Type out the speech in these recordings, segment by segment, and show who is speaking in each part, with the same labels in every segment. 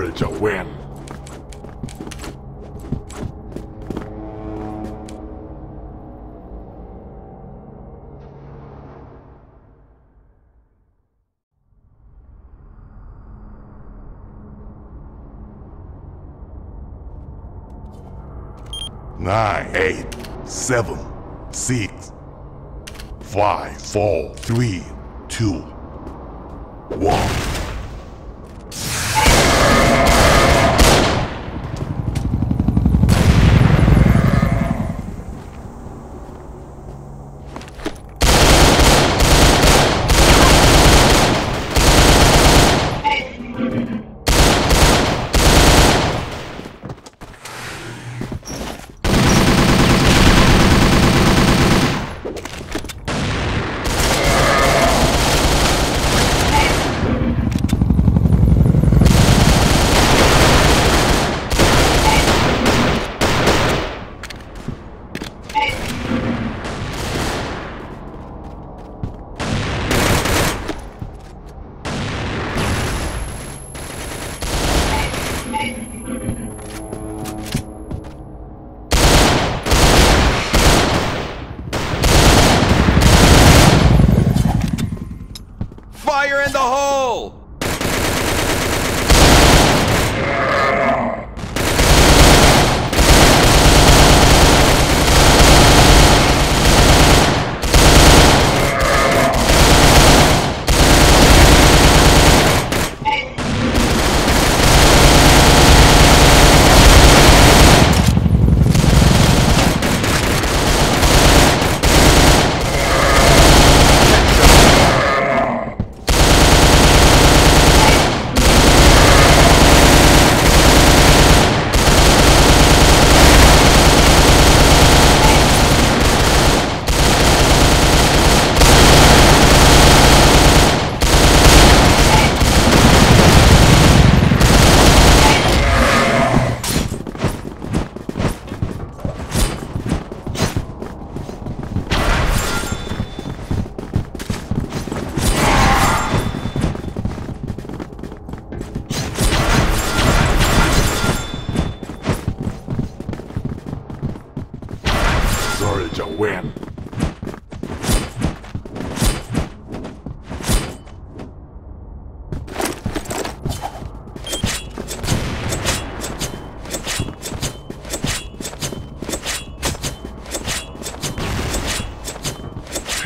Speaker 1: To win. Nine, eight, seven, six, five, four, three, two, one.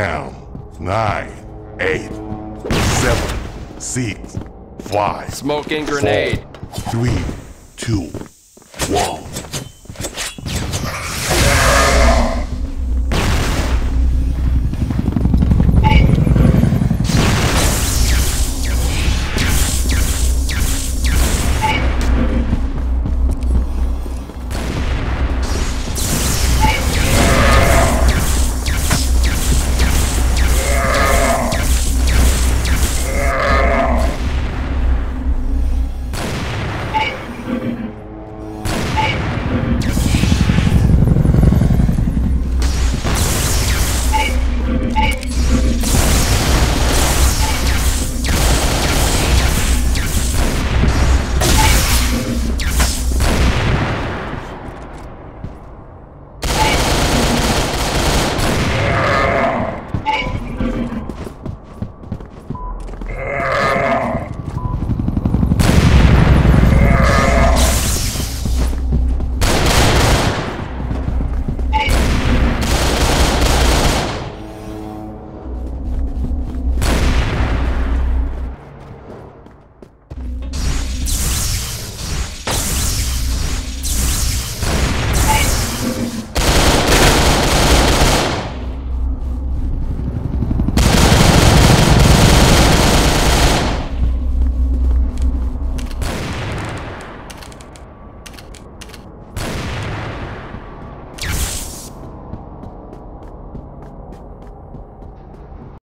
Speaker 1: Nine, eight, seven, six, five,
Speaker 2: Smoking grenade.
Speaker 1: three, two, one.